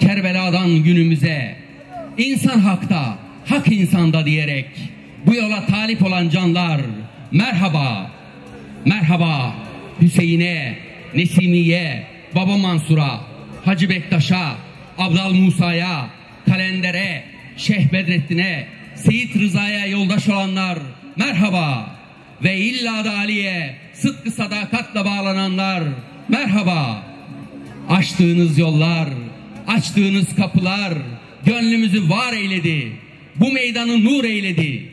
Kerbela'dan günümüze insan hakta, hak insanda diyerek bu yola talip olan canlar merhaba, merhaba Hüseyin'e, Nesimiye, Baba Mansur'a, Hacı Bektaş'a, Abdal Musa'ya, Kalender'e, Şeyh Bedrettin'e, Seyit Rıza'ya yoldaş olanlar merhaba ve illa da Ali'ye sıdkı sadakatla bağlananlar merhaba. Açtığınız yollar, açtığınız kapılar gönlümüzü var eyledi. Bu meydanı nur eyledi.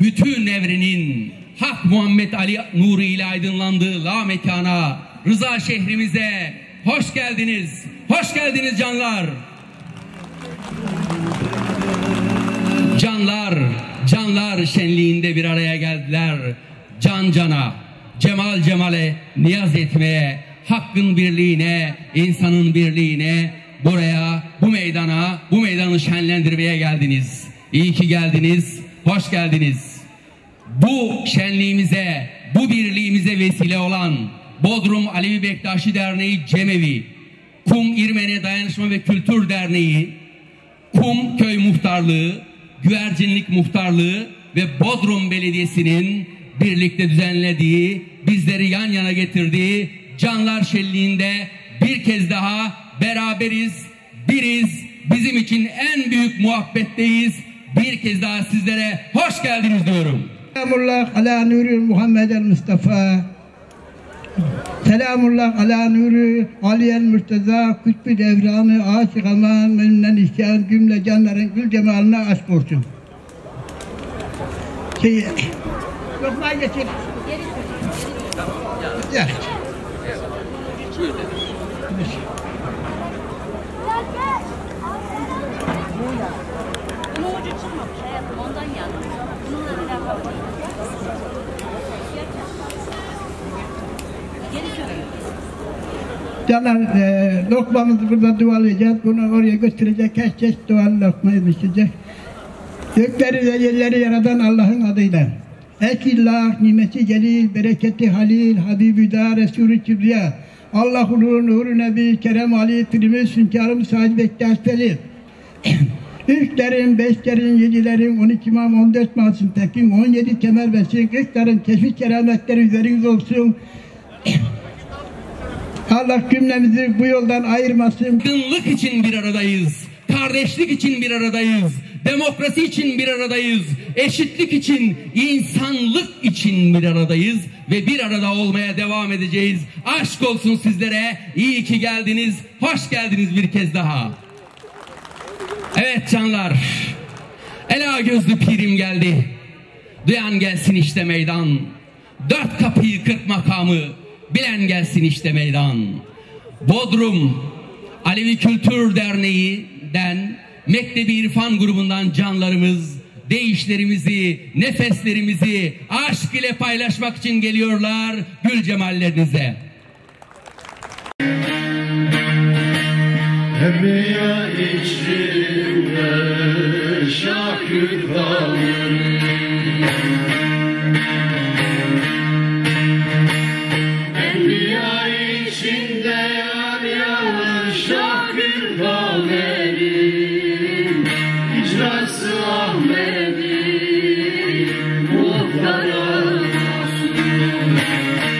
Bütün evrenin Hak Muhammed Ali nuru ile aydınlandığı la mekana, Rıza şehrimize hoş geldiniz. Hoş geldiniz canlar. Canlar, canlar şenliğinde bir araya geldiler. Can cana, cemal cemale niyaz etmeye, hakkın birliğine, insanın birliğine, buraya, bu meydana, bu meydanı şenlendirmeye geldiniz. İyi ki geldiniz, hoş geldiniz. Bu şenliğimize, bu birliğimize vesile olan Bodrum Alevi Bektaşi Derneği Cemevi, Kum İrmeni Dayanışma ve Kültür Derneği, Kum Köy Muhtarlığı, Güvercinlik Muhtarlığı ve Bodrum Belediyesi'nin birlikte düzenlediği, bizleri yan yana getirdiği Canlar Şenliği'nde bir kez daha beraberiz, biriz, bizim için en büyük muhabbetteyiz. Bir kez daha sizlere hoş geldiniz diyorum. Selamullah ala nuri Muhammed el Mustafa. Selamullah ala nuri Ali el Murtaza kutbu devranı aşık aman memnun isyan cümle canların gül cemaline aşk olsun. Şey, lokmayı getir. Ya. Canlar e, lokmamızı burada dualayacağız. Bunu oraya götürecek. Herkes dualı lokmayı düşecek. Gökleri ve yerleri yaratan Allah'ın adıyla. Ekillah, nimeti celil, bereketi halil, Habibü da, Resulü Kibriya. Allah ulu, nuru nebi, kerem ali, primi, sünkarım, sahib bektaşları. Üçlerin, beşlerin, yedilerin, on iki imam, on dört masum tekin, on yedi kemer besin, kırkların teşvik kerametleri üzeriniz olsun. Allah cümlemizi bu yoldan ayırmasın. Aydınlık için bir aradayız. Kardeşlik için bir aradayız. Demokrasi için bir aradayız. Eşitlik için, insanlık için bir aradayız. Ve bir arada olmaya devam edeceğiz. Aşk olsun sizlere. İyi ki geldiniz. Hoş geldiniz bir kez daha. Evet canlar. Ela gözlü pirim geldi. Duyan gelsin işte meydan. Dört kapıyı kırk makamı. Bilen gelsin işte meydan. Bodrum Alevi Kültür Derneği'den Mektebi İrfan grubundan canlarımız değişlerimizi, nefeslerimizi aşk ile paylaşmak için geliyorlar gül cemallerinize. Evliya içinde Lord, Lord, Lord,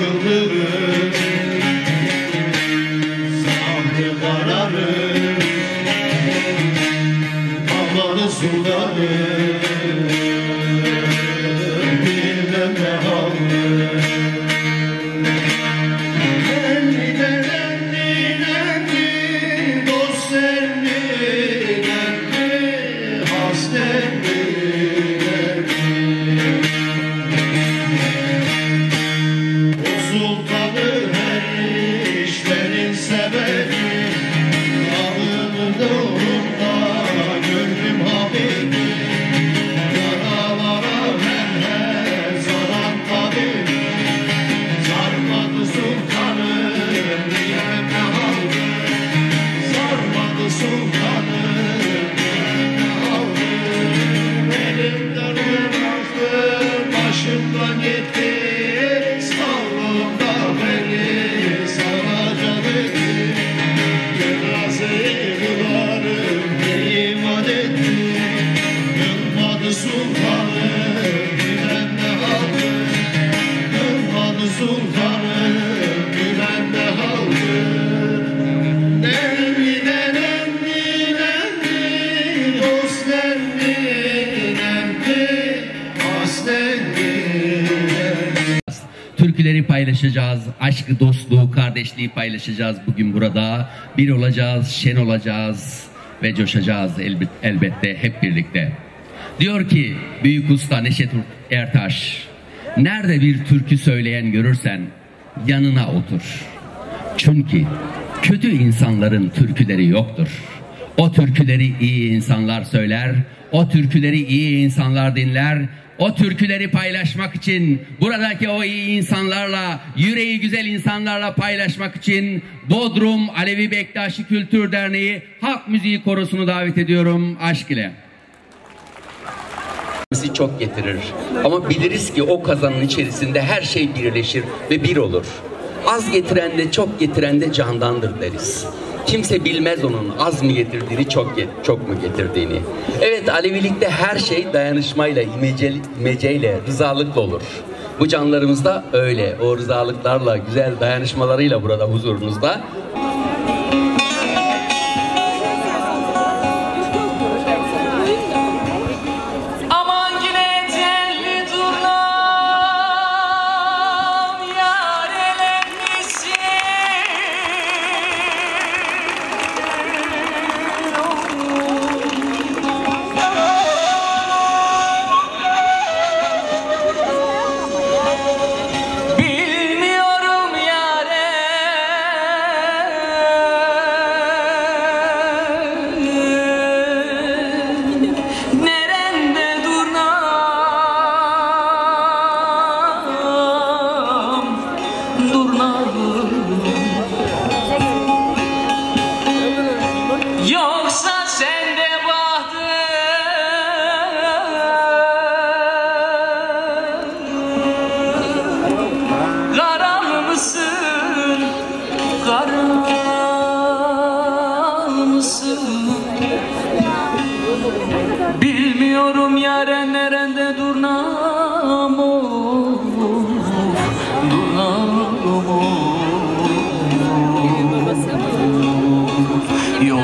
Açsın paylaşacağız, aşkı, dostluğu, kardeşliği paylaşacağız bugün burada. Bir olacağız, şen olacağız ve coşacağız elbet, elbette hep birlikte. Diyor ki büyük usta Neşet Ertaş, nerede bir türkü söyleyen görürsen yanına otur. Çünkü kötü insanların türküleri yoktur. O türküleri iyi insanlar söyler, o türküleri iyi insanlar dinler. O türküleri paylaşmak için, buradaki o iyi insanlarla, yüreği güzel insanlarla paylaşmak için Bodrum Alevi Bektaşi Kültür Derneği Halk Müziği Korosu'nu davet ediyorum aşk ile. bizi çok getirir. Ama biliriz ki o kazanın içerisinde her şey birleşir ve bir olur. Az getiren de çok getiren de candandır deriz. Kimse bilmez onun az mı getirdiğini çok get- çok mu getirdiğini. Evet Alevilikte her şey dayanışmayla, imece, imeceyle, rızalıkla olur. Bu canlarımız da öyle. O rızalıklarla, güzel dayanışmalarıyla burada huzurunuzda.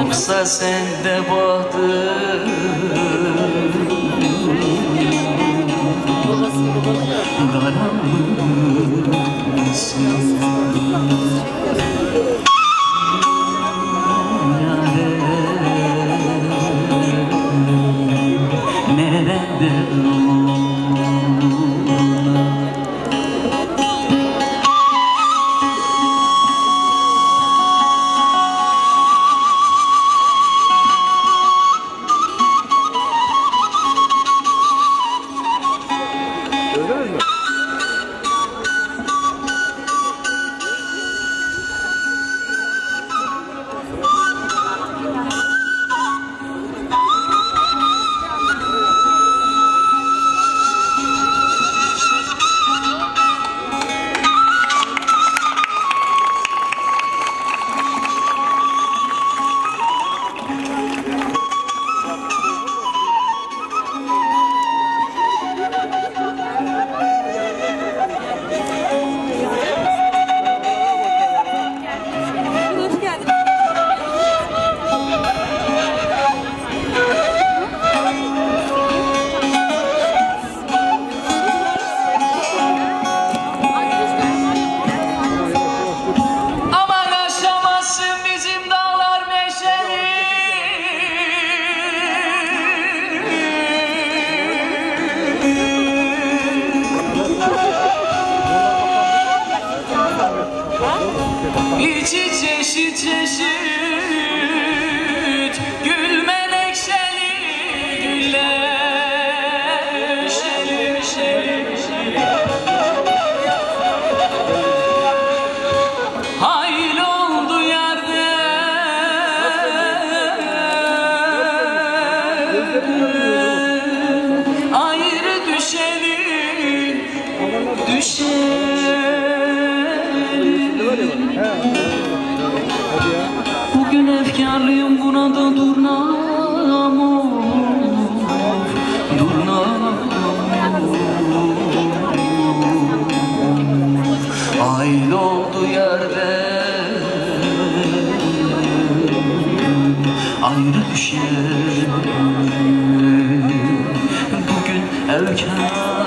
yoksa sende bahtım Karanlıksın Bugün efkarlıyım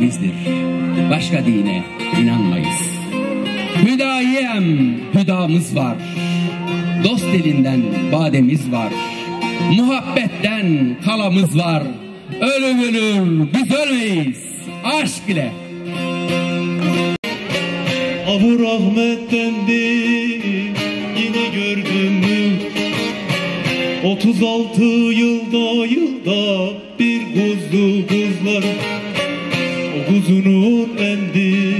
dinimizdir. Başka dine inanmayız. Hüdayem hüdamız var. Dost elinden bademiz var. Muhabbetten kalamız var. Ölüm ölür biz ölmeyiz. Aşk ile. Abu rahmettendi yine gördüm mü 36 yılda yılda bir kuzu kızlar O kuzunun endi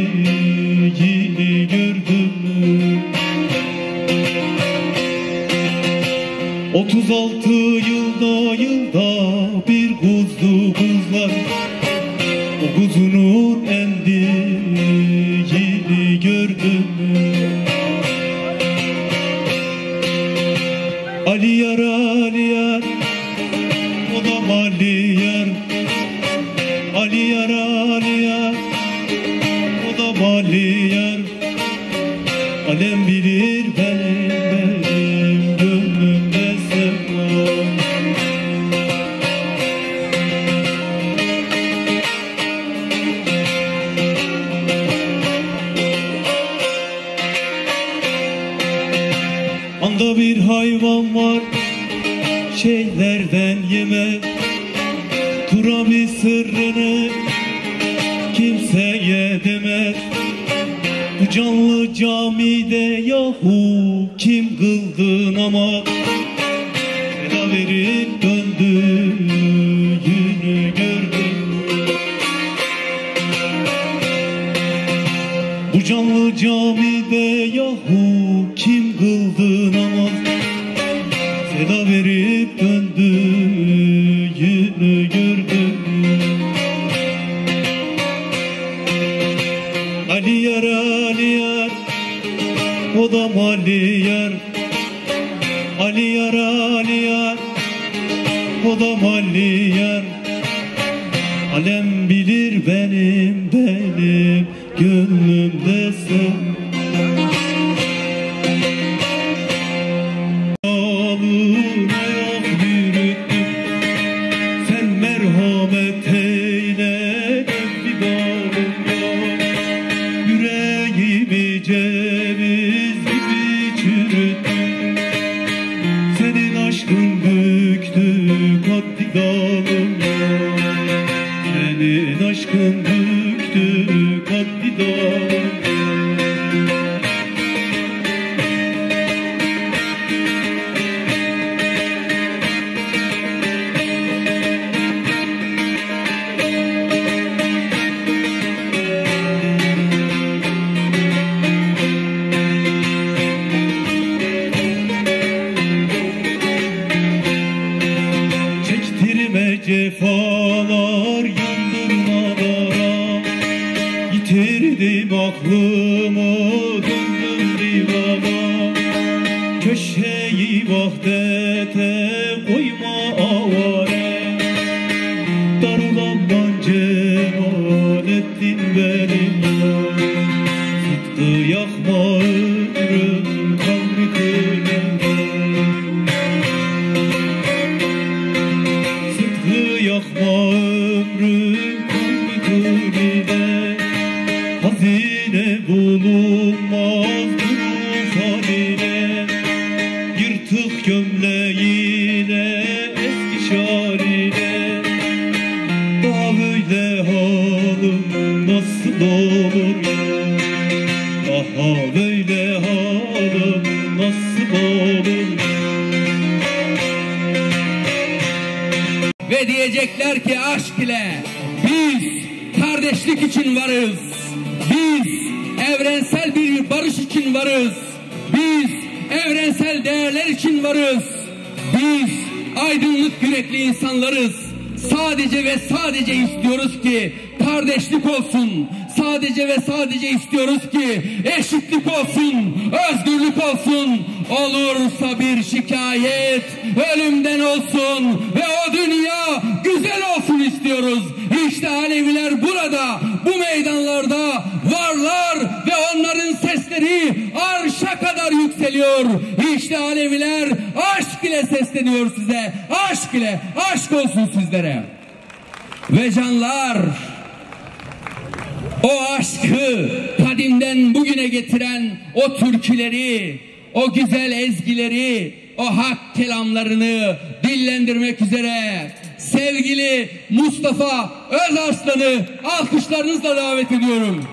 Anda bir hayvan var şeylerden yeme. Turabi sırrını kimseye demez Bu canlı camide yahu kim kıldı namaz gece gömleğine eski şarine. Daha böyle halim nasıl olur? Daha böyle halim nasıl olur? Ve diyecekler ki aşk ile biz kardeşlik için varız. İnsanlarız. Sadece ve sadece istiyoruz ki kardeşlik olsun. Sadece ve sadece istiyoruz ki eşitlik olsun, özgürlük olsun. Olursa bir şikayet ölümden olsun ve o dünya güzel olsun istiyoruz. İşte Aleviler burada, bu meydanlarda varlar ve onların sesleri arşa kadar yükseliyor. İşte Aleviler aşk ile sesleniyor size. Aşk ile, aşk olsun sizlere. Ve canlar o aşkı kadimden bugüne getiren o türküleri, o güzel ezgileri, o hak kelamlarını dillendirmek üzere sevgili Mustafa Özarslan'ı alkışlarınızla davet ediyorum.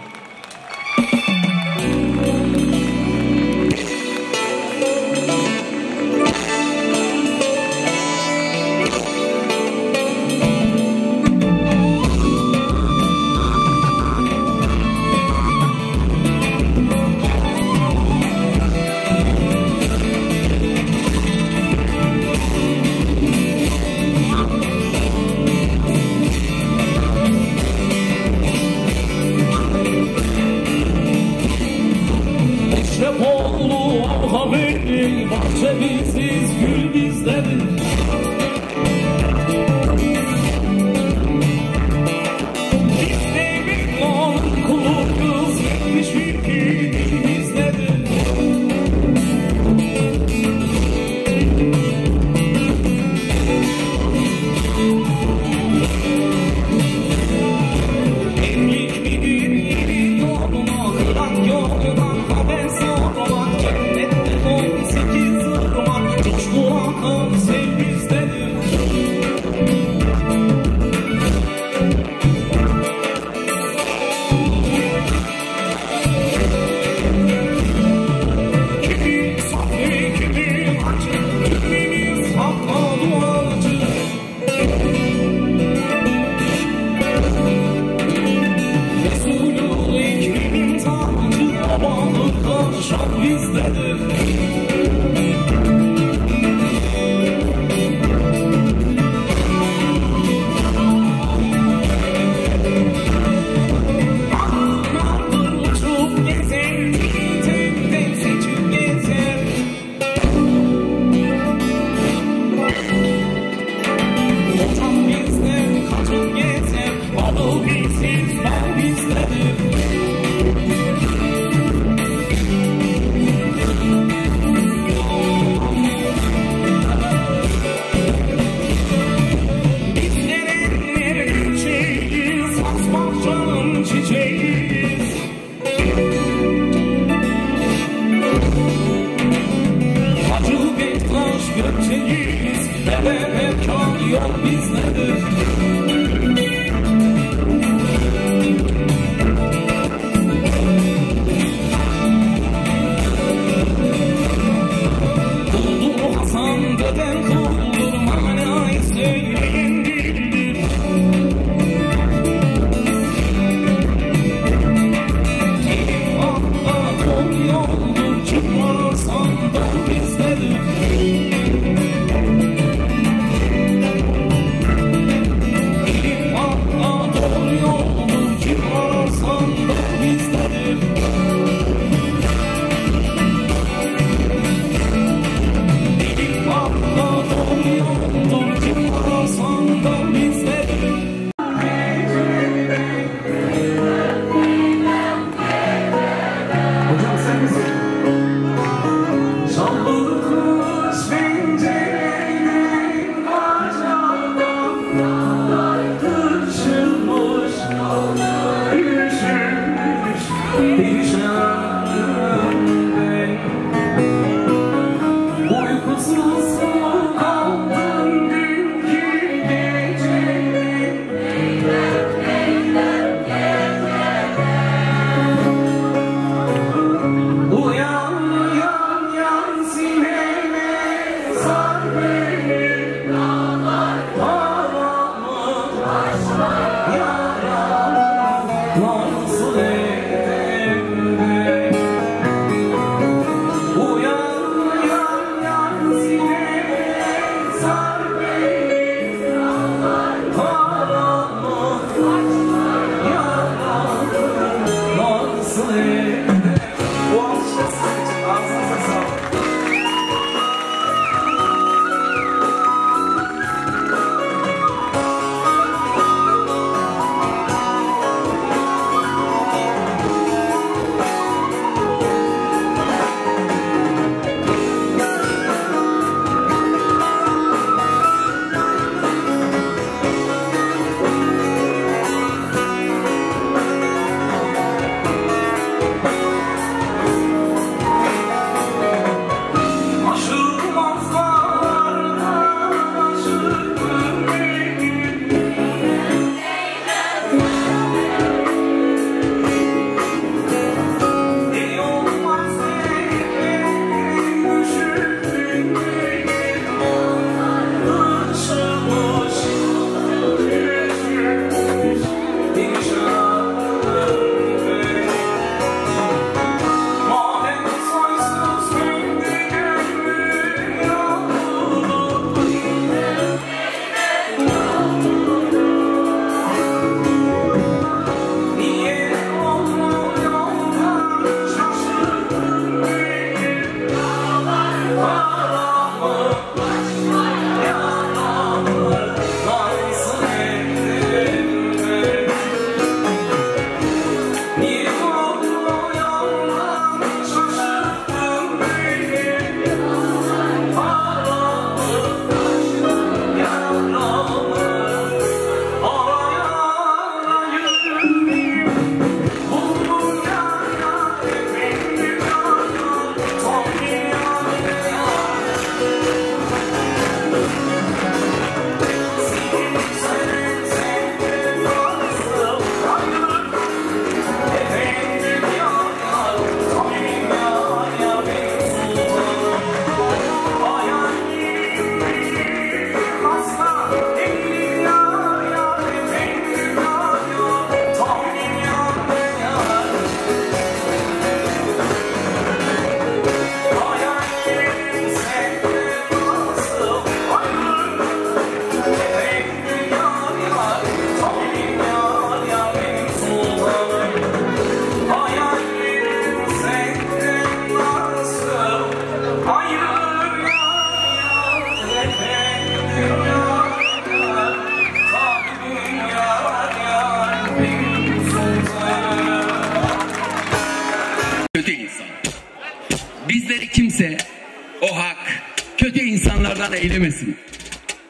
Eylemesin.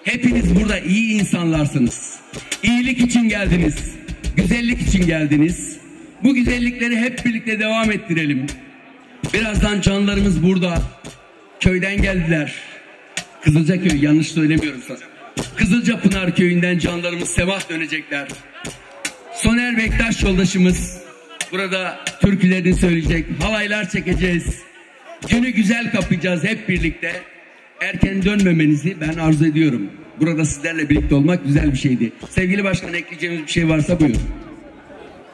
Hepiniz burada iyi insanlarsınız. İyilik için geldiniz. Güzellik için geldiniz. Bu güzellikleri hep birlikte devam ettirelim. Birazdan canlarımız burada. Köyden geldiler. Kızılcaköy yanlış söylemiyorum sana. Kızılca Pınar köyünden canlarımız sevah dönecekler. Soner Bektaş yoldaşımız burada türkülerini söyleyecek. Halaylar çekeceğiz. Günü güzel kapacağız hep birlikte. Erken dönmemenizi ben arzu ediyorum. Burada sizlerle birlikte olmak güzel bir şeydi. Sevgili başkan ekleyeceğimiz bir şey varsa buyurun.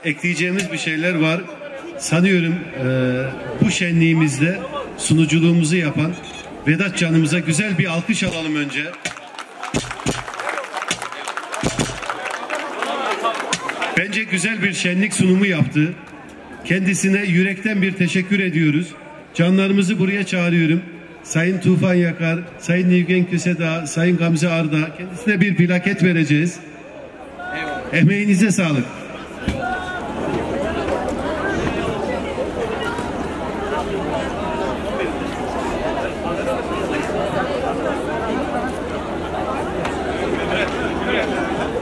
ekleyeceğimiz bir şeyler var. Sanıyorum e, bu şenliğimizde sunuculuğumuzu yapan Vedat Canımıza güzel bir alkış alalım önce. Bence güzel bir şenlik sunumu yaptı. Kendisine yürekten bir teşekkür ediyoruz. Canlarımızı buraya çağırıyorum. Sayın Tufan Yakar, Sayın Nilgen Kösedağ, Sayın Gamze Arda kendisine bir plaket vereceğiz. Emeğinize sağlık.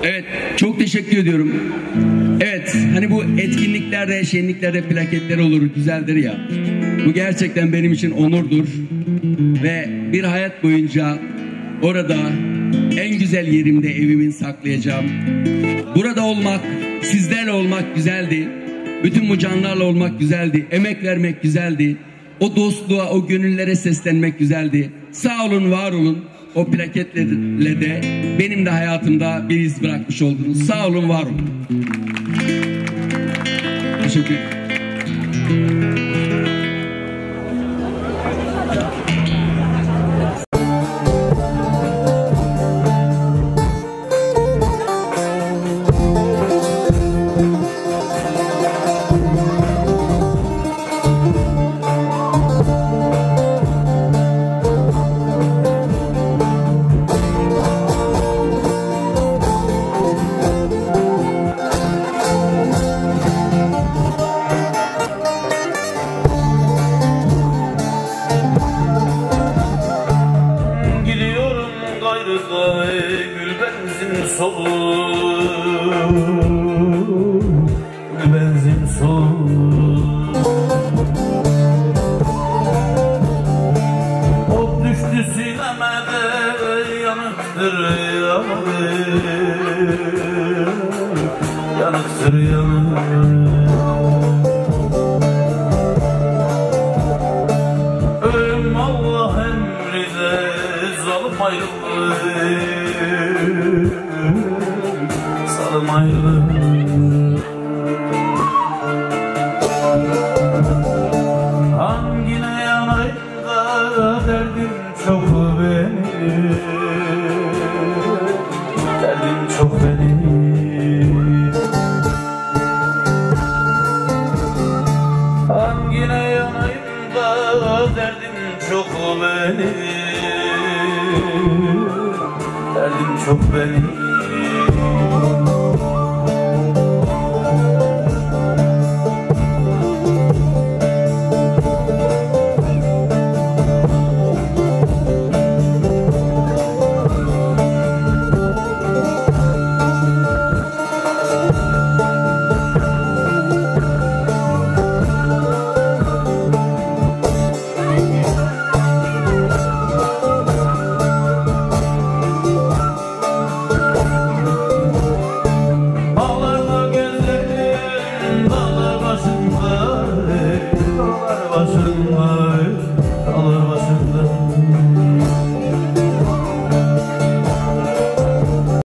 Evet, çok teşekkür ediyorum. Evet, hani bu etkinliklerde, şenliklerde plaketler olur, güzeldir ya. Bu gerçekten benim için onurdur. Ve bir hayat boyunca orada en güzel yerimde evimin saklayacağım. Burada olmak, sizlerle olmak güzeldi. Bütün bu canlarla olmak güzeldi. Emek vermek güzeldi. O dostluğa, o gönüllere seslenmek güzeldi. Sağ olun, var olun. O plaketlerle de benim de hayatımda bir iz bırakmış oldunuz. Sağ olun, var olun. Teşekkür ederim. Ayrılık benim Derdim çok benim